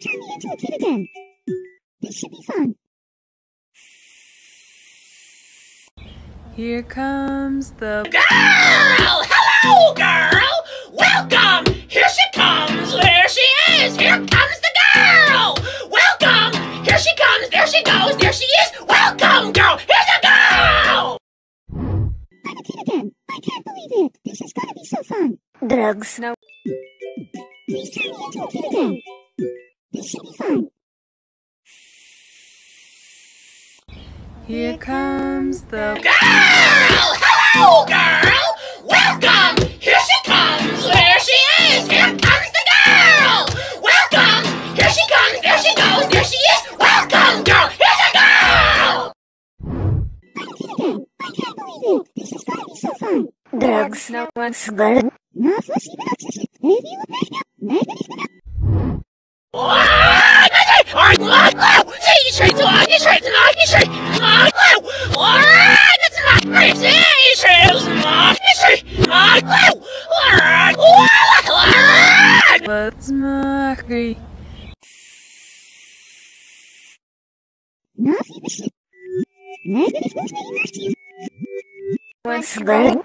turn me into a kid again. This should be fun. Here comes the Girl! Hello, girl! Welcome! Here she comes! There she is! Here comes the girl! Welcome! Here she comes! There she goes! There she is! Welcome, girl! Here's a girl! I'm a kid again. I can't believe it. This is gonna be so fun. drugs, no, Please turn me into a kid again. Here comes the girl. Hello, girl. Welcome. Here she comes. There she is. Here comes the girl. Welcome. Here she comes. There she goes. There she is. Welcome, girl. Here's a girl. Drugs. No one's good. Not what she Maybe you make up. Maybe it's Let's agree. What's that?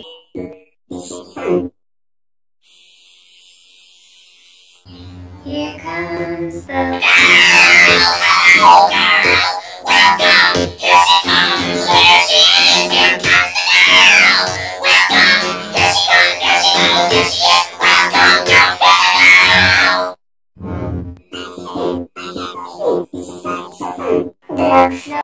Here comes the girl, girl, girl. Welcome. Here she comes. Here she is. Here comes the girl. Welcome. Here she comes. Here she goes. Here she is. Welcome, girl. Girl. Looks so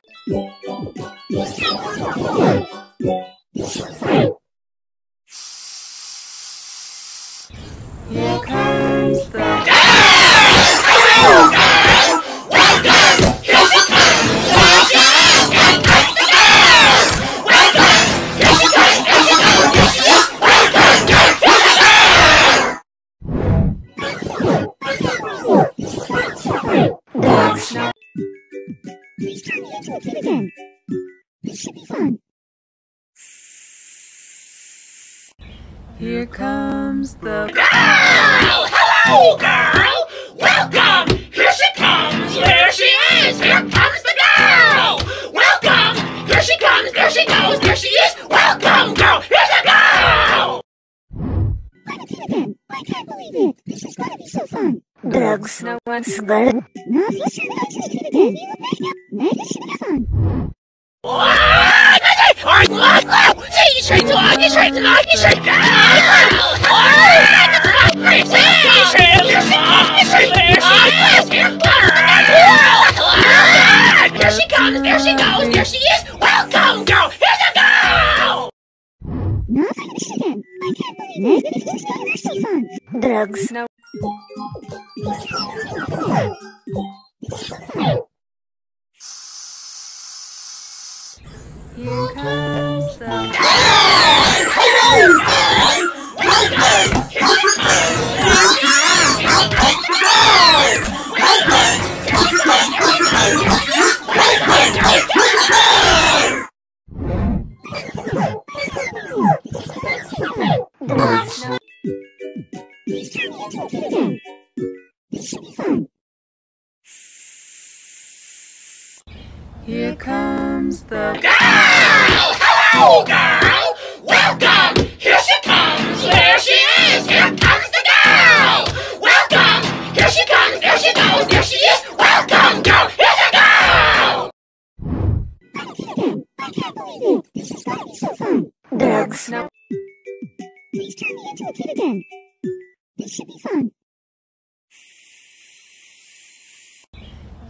should be fun. Here comes the girl! Hello, girl! Welcome! Here she comes! There she is! Here comes the girl! Welcome! Here she comes! There she goes! There she is! Welcome, girl! Here's the girl! Let it again! I can't believe it! This is gonna be so fun! Bugs no one's good. No, you should actually do it again. You make it. Make it should be fun. There she comes! There she goes! There she is! Welcome, girl! Here's a girl! No, I. I can't believe it. It's university fun. Drugs. No. Here comes the Hello, girl! Welcome! Here she comes! There she is! Here comes the girl! Welcome! Here she comes! There she goes! There she is! Welcome, girl! Here's a girl! Dogs. Please turn me into a kid again. This should be fun.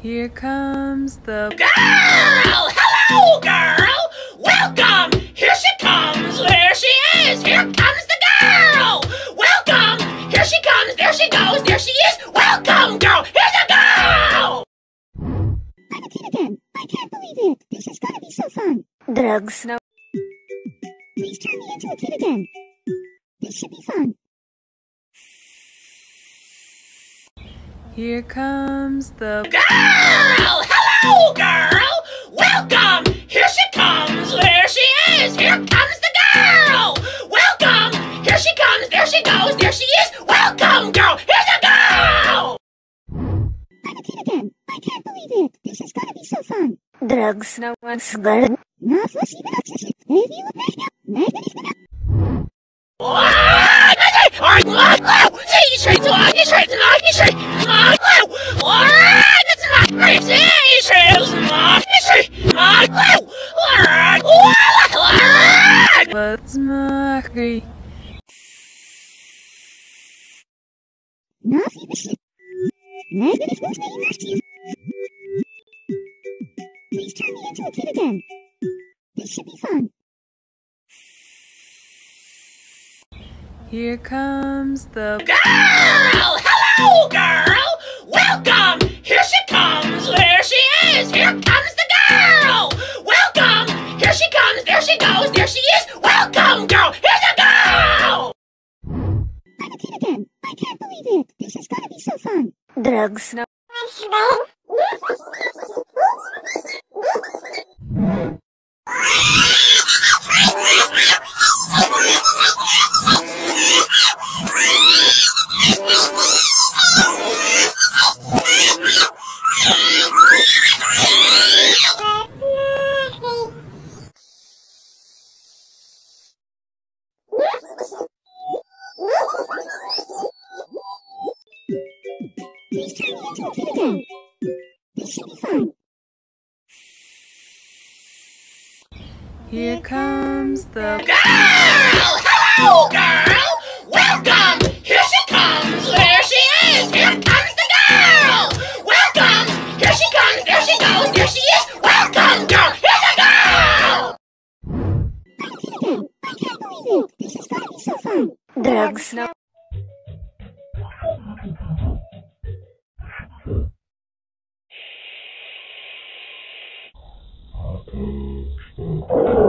Here comes the girl! Hello, girl! Welcome! Here she is! Here comes the girl! Welcome! Here she comes! There she goes! There she is! Welcome, girl! Here's a girl! I'm a kid again. I can't believe it. This is gonna be so fun. Drugs. No. Please turn me into a kid again. This should be fun. Here comes the Girl! Hello, girl! Welcome! Drugs. No one's good. Na flashy binoxes. If you make up, make it 哇！哎，Please turn me into a kid again. This should be fun. Here comes the Girl! Hello, girl! Welcome! Here she comes! There she is! Here comes the girl! Welcome! Here she comes! There she goes! There she is! Welcome, girl! Here's a girl! I'm a kid again. I can't believe it. This is gonna be so fun. Drugs. No. Please turn me into a kid again. This should be fun. Here comes the Girl! Hello, girl! Welcome! Here she comes! There she is! Here comes the girl! Welcome! Here she comes! There she goes! There she is! Welcome, girl! Here's a girl! I'm a kid again. I can't believe it. This is gonna so fun. Drugs. No. This fun.